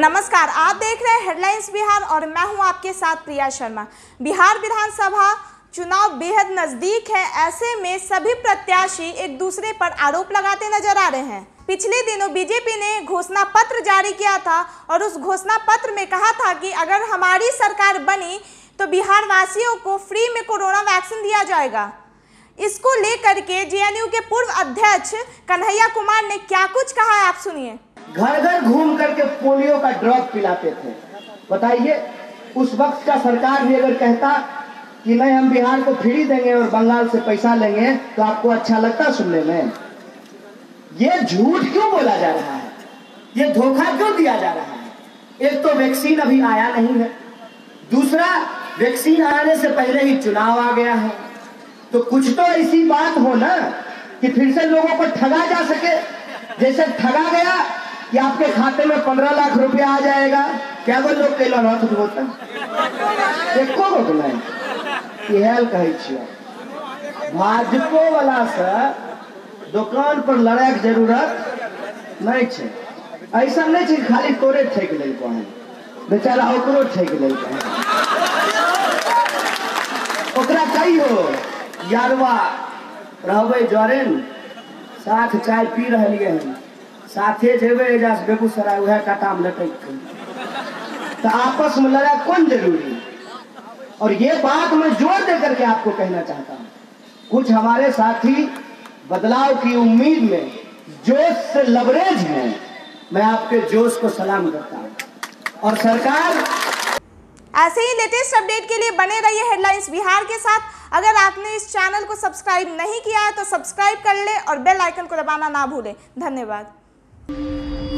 नमस्कार, आप देख रहे हैं हेडलाइंस बिहार और मैं हूँ आपके साथ प्रिया शर्मा। बिहार विधानसभा चुनाव बेहद नज़दीक है, ऐसे में सभी प्रत्याशी एक दूसरे पर आरोप लगाते नज़र आ रहे हैं। पिछले दिनों बीजेपी ने घोषणा पत्र जारी किया था और उस घोषणा पत्र में कहा था कि अगर हमारी सरकार बनी तो बिहार वासियों को फ्री में कोरोना वैक्सीन दिया जाएगा। इसको लेकर के जेएनयू के पूर्व अध्यक्ष कन्हैया कुमार ने क्या कुछ कहा है आप सुनिए। घर घर घूम करके पोलियो का ड्रॉप पिलाते थे। बताइए, उस वक्त का सरकार भी अगर कहता कि नहीं, हम बिहार को फ्री देंगे और बंगाल से पैसा लेंगे तो आपको अच्छा लगता सुनने में? ये झूठ क्यों बोला जा रहा है? ये धोखा क्यों दिया जा रहा है? एक तो वैक्सीन अभी आया नहीं है। दूसरा, वैक्सीन आने से पहले ही चुनाव आ गया है। तो कुछ तो ऐसी बात हो ना, कि फिर से लोगों को ठगा जा सके। जैसे ठगा गया कि आपके खाते में पंद्रह लाख रुपया आ जाएगा। क्या वो लोग कैलन हाथ उठबोता एको गो नहीं इहल कहै छियै। भाजपो वाला से दुकान पर लड़ाई के ज़रूरत नहीं छै। ऐसा नहीं कि खाली तोरे ठेक लेलको हन बेचारा ओकरो ठेक लेलको हन ओकरा कहियो, यारवा, रहबै जरे न साथ चाय पी रहलिए हन। साथे जेबै एजा से बेगूसराय, उहे काटा में लटक के तो आपस में लड़ा कौन ज़रूरी? और ये बात मैं ज़ोर दे करके आपको कहना चाहता हूँ। कुछ हमारे साथी बदलाव की उम्मीद में, जोश से लबरेज हैं मैं आपके जोश को सलाम करता हूँ। और सरकार ऐसे ही लेटेस्ट अपडेट के लिए बने रहिए हेडलाइंस बिहार के साथ। अगर आपने इस चैनल को सब्सक्राइब नहीं किया है तो सब्सक्राइब कर ले और बेल आइकन को दबाना ना भूलें। धन्यवाद। Thank you